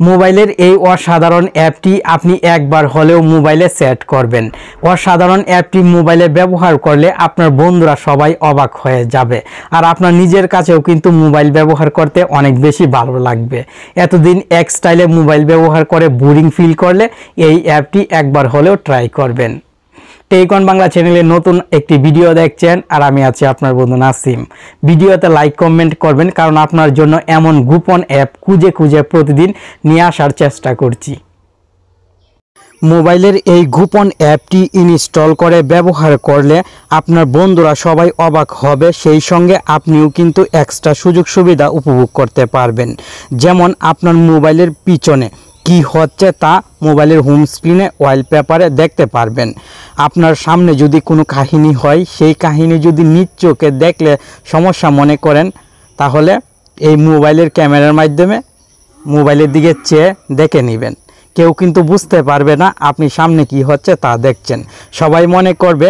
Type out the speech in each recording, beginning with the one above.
মোবাইলের এই অসাধারণ অ্যাপটি আপনি একবার হলেও মোবাইলে সেট করবেন। অসাধারণ অ্যাপটি মোবাইলে ব্যবহার করলে আপনার বন্ধুরা সবাই অবাক হয়ে যাবে আর আপনার নিজের কাছেও কিন্তু মোবাইল ব্যবহার করতে অনেক বেশি ভালো লাগবে। এতদিন এক স্টাইলে মোবাইল ব্যবহার করে বোরিং ফিল করলে এই অ্যাপটি একবার হলেও ট্রাই করবেন। টেকন বাংলা চ্যানেলে নতুন একটি ভিডিও দেখছেন আর আমি আছি আপনার বন্ধু নাসিম। ভিডিওতে লাইক কমেন্ট করবেন কারণ আপনার জন্য এমন গোপন অ্যাপ খুঁজে খুঁজে প্রতিদিন নিয়ে আসার চেষ্টা করছি। মোবাইলের এই গোপন অ্যাপটি ইনস্টল করে ব্যবহার করলে আপনার বন্ধুরা সবাই অবাক হবে, সেই সঙ্গে আপনিও কিন্তু এক্সট্রা সুযোগ সুবিধা উপভোগ করতে পারবেন। যেমন আপনার মোবাইলের পিছনে কি হচ্ছে তা মোবাইলের হোম স্ক্রিনে ওয়ালপেপারে দেখতে পারবেন। আপনার সামনে যদি কোনো কাহিনী হয়, সেই কাহিনী যদি নিজ চোখে দেখলে সমস্যা মনে করেন, তাহলে এই মোবাইলের ক্যামেরার মাধ্যমে মোবাইলের দিকে চেয়ে দেখে নেবেন। কেউ কিন্তু বুঝতে পারবে না আপনি সামনে কি হচ্ছে তা দেখছেন। সবাই মনে করবে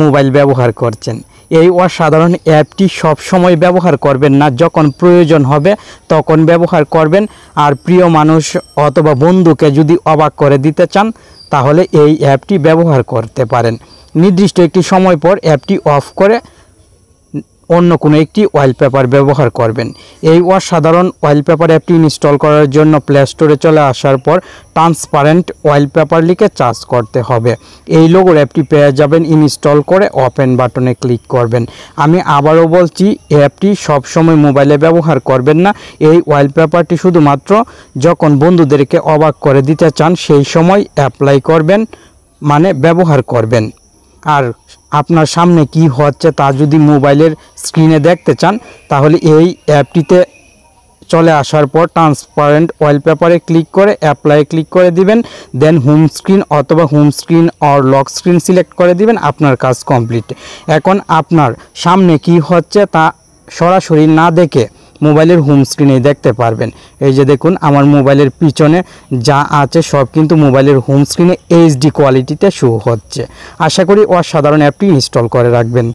মোবাইল ব্যবহার করছেন। এই অসাধারণ অ্যাপটি সব সময় ব্যবহার করবেন না, যখন প্রয়োজন হবে তখন ব্যবহার করবেন। আর প্রিয় মানুষ অথবা বন্ধুকে যদি অবাক করে দিতে চান, তাহলে এই অ্যাপটি ব্যবহার করতে পারেন। নির্দিষ্ট একটি সময় পর অ্যাপটি অফ করে অন্য কোনো একটি ওয়ালপেপার ব্যবহার করবেন। এই অসাধারণ ওয়ালপেপার অ্যাপটি ইনস্টল করার জন্য প্লে স্টোরে চলে আসার পর ট্রান্সপারেন্ট ওয়ালপেপার লিখে চার্জ করতে হবে। এই লোগোর অ্যাপটি পেয়ে যাবেন ইনস্টল করে ওপেন বাটনে ক্লিক করবেন। আমি আবারও বলছি, এই অ্যাপটি সবসময় মোবাইলে ব্যবহার করবেন না। এই ওয়ালপেপারটি শুধুমাত্র যখন বন্ধুদেরকে অবাক করে দিতে চান, সেই সময় অ্যাপ্লাই করবেন মানে ব্যবহার করবেন। আর আপনার সামনে কি হচ্ছে তা যদি মোবাইলের স্ক্রিনে দেখতে চান, তাহলে এই অ্যাপটিতে চলে আসার পর ট্রান্সপারেন্ট ওয়ালপেপারে ক্লিক করে অ্যাপ্লাই ক্লিক করে দিবেন দেন হোম স্ক্রিন অথবা home screen or lock screen select করে দিবেন, আপনার কাজ কমপ্লিট এখন আপনার সামনে কি হচ্ছে তা সরাসরি না দেখে মোবাইলের হোম স্ক্রিনে দেখতে পারবেন। এই যে দেখুন, আমার মোবাইলের পিছনে যা আছে সব কিন্তু মোবাইলের হোম স্ক্রিনে এইচডি কোয়ালিটিতে শো হচ্ছে। আশা করি অসাধারণ অ্যাপটি ইনস্টল করে রাখবেন।